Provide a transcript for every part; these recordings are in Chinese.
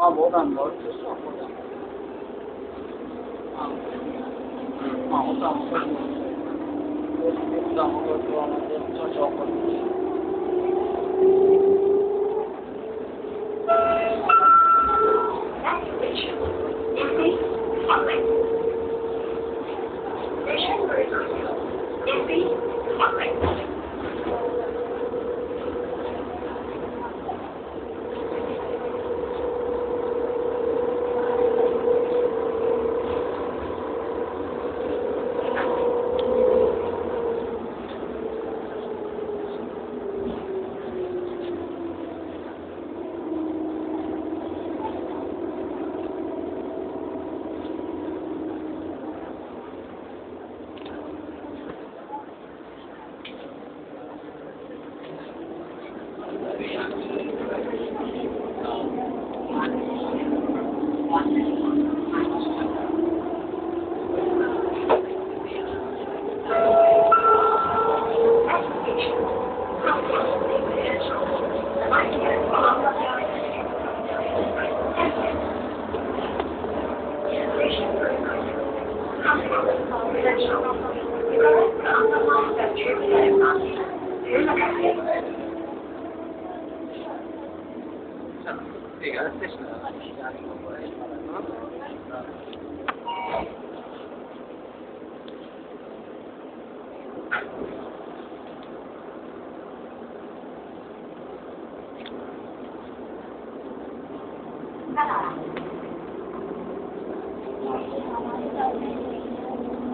啊，我干我只上过的。啊，嗯，啊，我上我干我，我干我做那个做小伙子。这个这是。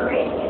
Great.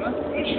Thank you.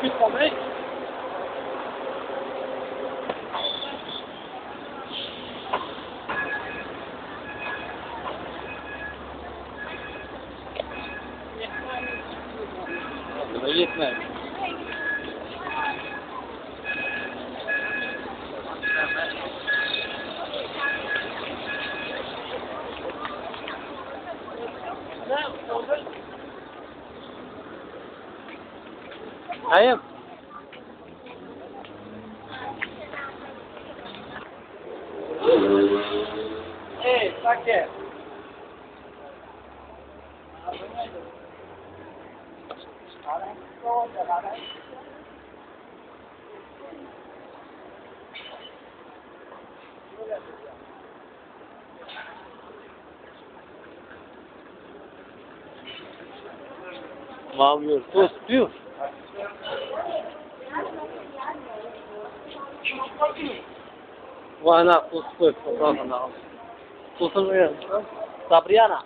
plus qu'on est. Le Vietnam. Now, Hayır. Hey, bak gel. Ne yapıyor? Dost diyor. Война, пустой, попала на Сусун, Сабриана.